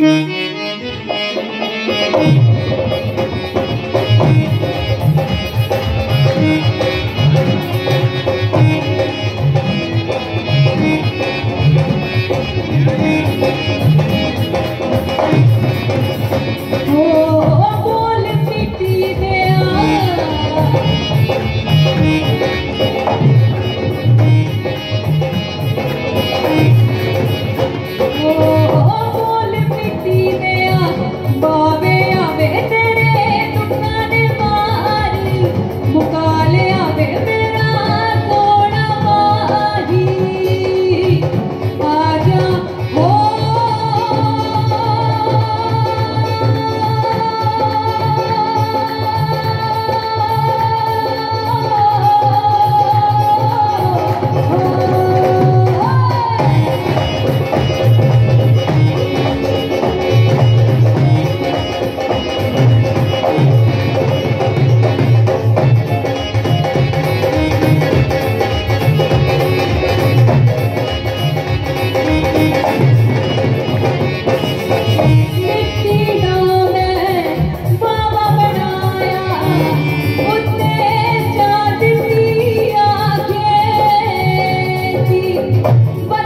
Thank Bye.